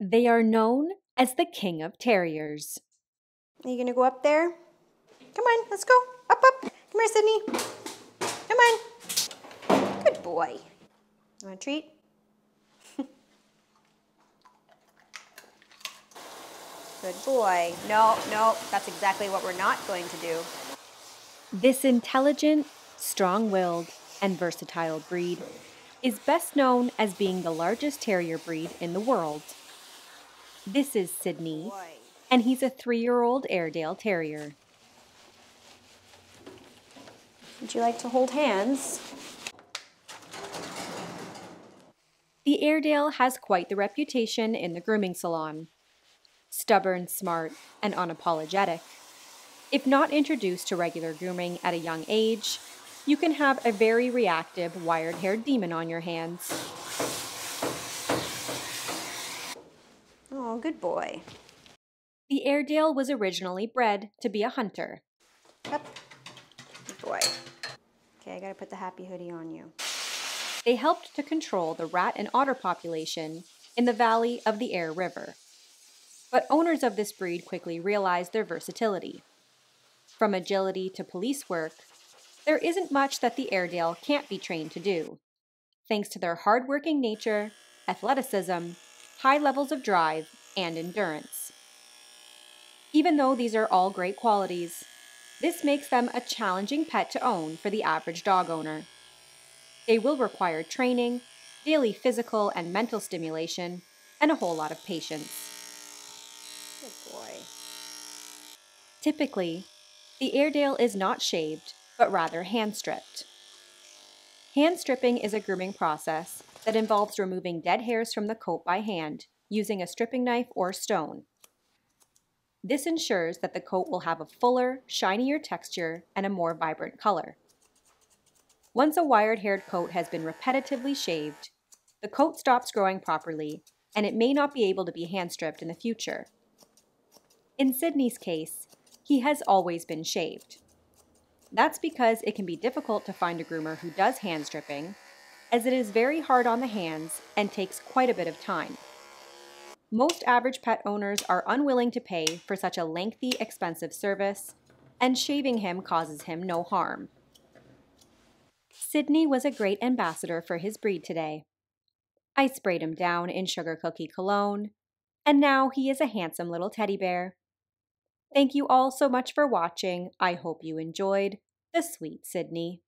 They are known as the King of Terriers. Are you gonna go up there? Come on, let's go. Up, up. Come here, Sydney. Come on. Good boy. You want a treat? Good boy. No, no, that's exactly what we're not going to do. This intelligent, strong willed, and versatile breed is best known as being the largest terrier breed in the world. This is Sydney, and he's a three year old Airedale Terrier. Would you like to hold hands? The Airedale has quite the reputation in the grooming salon. Stubborn, smart, and unapologetic. If not introduced to regular grooming at a young age, you can have a very reactive, wired haired demon on your hands. Oh, good boy. The Airedale was originally bred to be a hunter. Up. Good boy. Okay, I gotta put the happy hoodie on you. They helped to control the rat and otter population in the valley of the Aire River. But owners of this breed quickly realized their versatility. From agility to police work, there isn't much that the Airedale can't be trained to do, thanks to their hardworking nature, athleticism, high levels of drive, and endurance. Even though these are all great qualities, this makes them a challenging pet to own for the average dog owner. They will require training, daily physical and mental stimulation, and a whole lot of patience. Good boy. Typically, the Airedale is not shaved, but rather hand stripped. Hand stripping is a grooming process that involves removing dead hairs from the coat by hand using a stripping knife or stone. This ensures that the coat will have a fuller, shinier texture and a more vibrant color. Once a wired haired coat has been repetitively shaved, the coat stops growing properly and it may not be able to be hand stripped in the future. In Sydney's case, he has always been shaved. That's because it can be difficult to find a groomer who does hand stripping, as it is very hard on the hands and takes quite a bit of time. Most average pet owners are unwilling to pay for such a lengthy, expensive service, and shaving him causes him no harm. Sydney was a great ambassador for his breed today. I sprayed him down in Sugar Cookie Cologne, and now he is a handsome little teddy bear. Thank you all so much for watching. I hope you enjoyed the sweet Sydney.